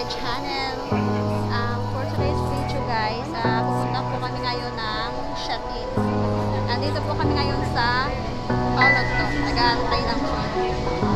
my channel. Um, for today's video guys, uh, pupunta po kami ngayon ng Shatin. Nandito po kami ngayon sa Paulato. Nag-aantay lang po.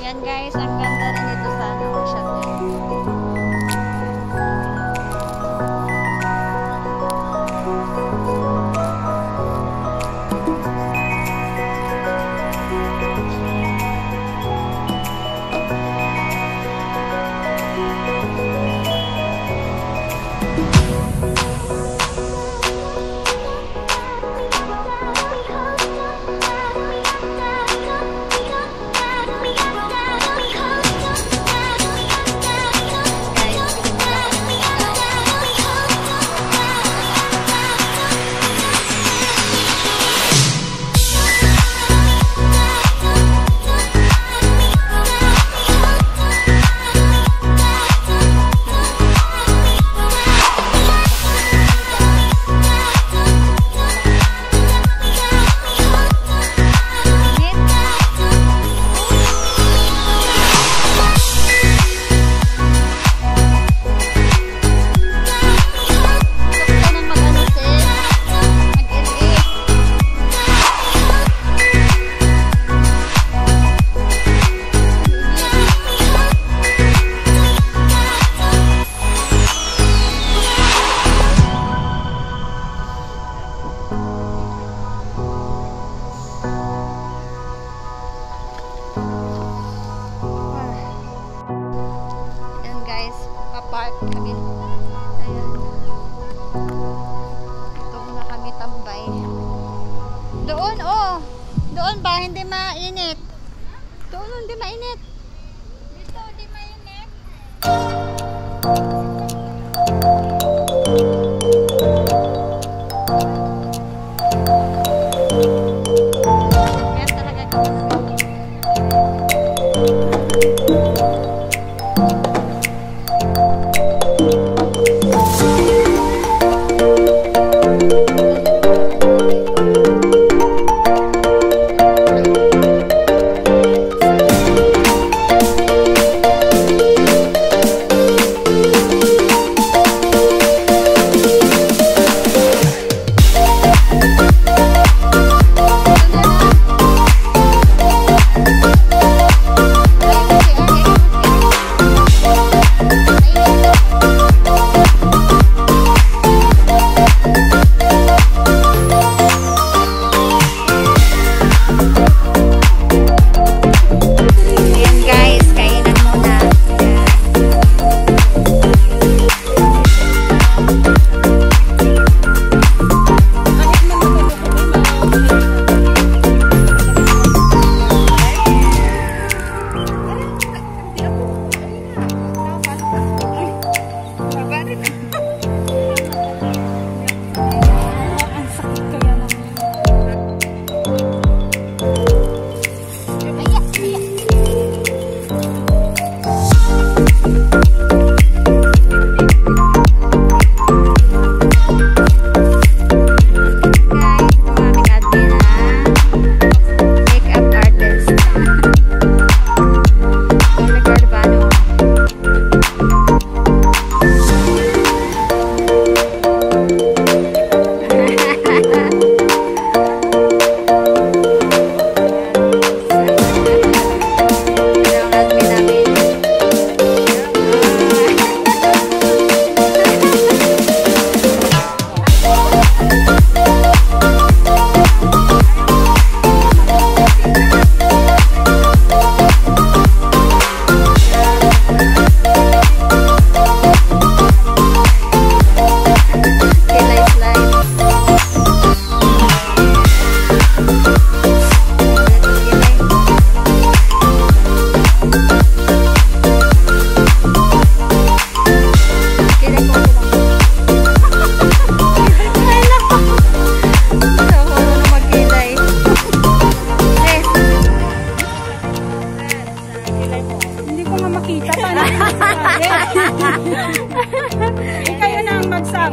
Yan guys, ang ganda rin dito sa ano, Shatin. Gusto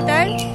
your turn?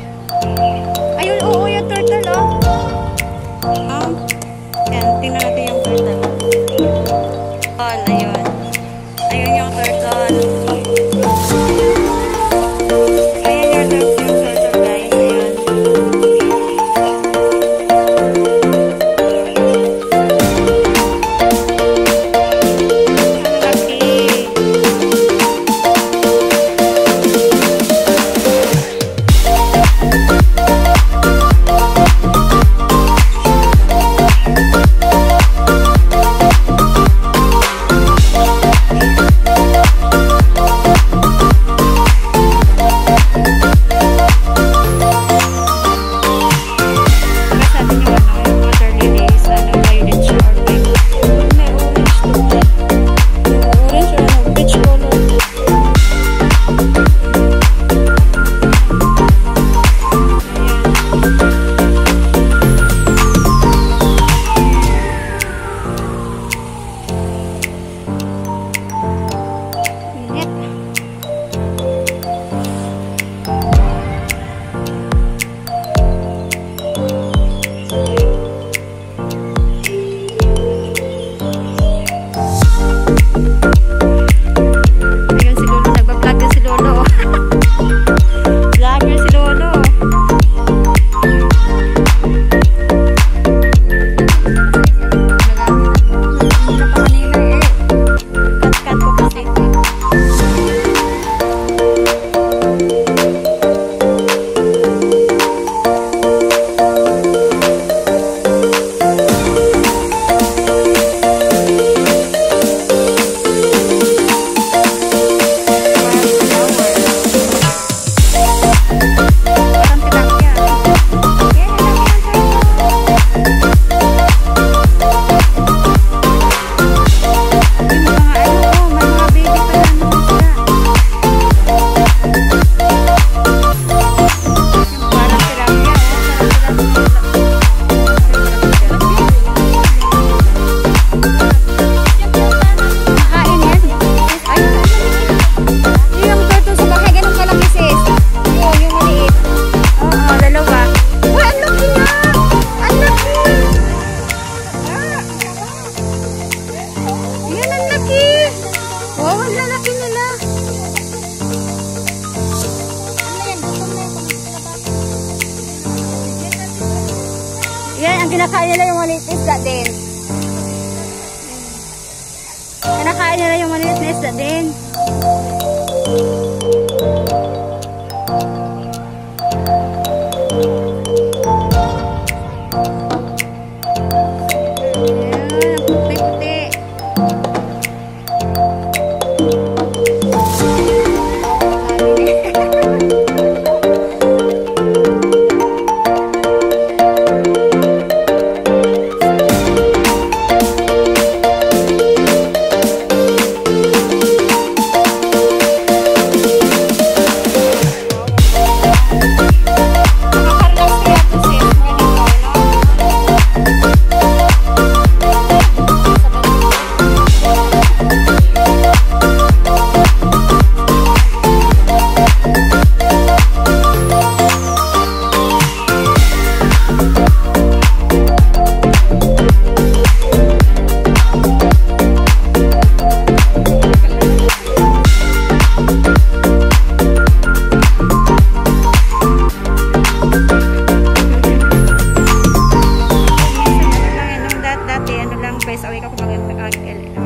Ang kinakain nila yung maliit na isda din. Kinakain nila yung maliit na isda din. First away ako mag, mag,